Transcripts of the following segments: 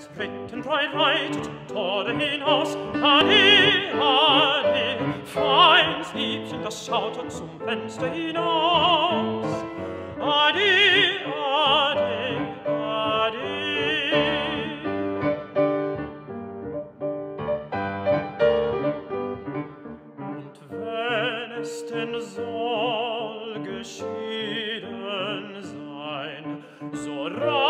es brettenbreit reitet, Tore hinaus, Ade, Ade, feins Liebchen, das schaut zum Fenster hinaus. Ade, Ade, Ade. Und wenn es denn soll geschieden sein, so rein,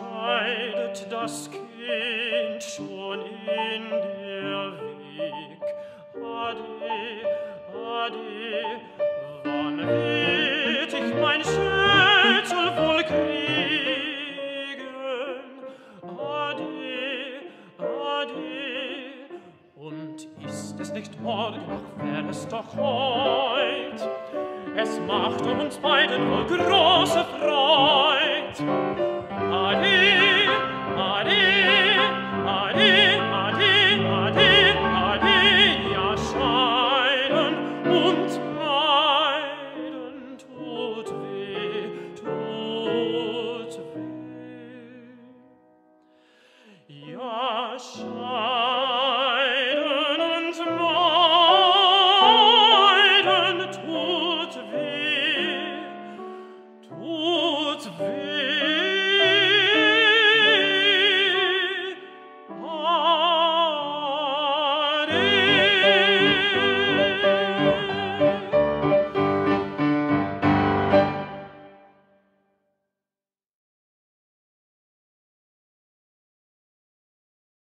schneidet das Kind schon in der Weg. Ade, ade, wann wird ich mein Schätzel wohl kriegen? Ade, ade, und ist es nicht morgen, ach wär es doch heut. Es macht um uns beiden wohl große Freude. wash.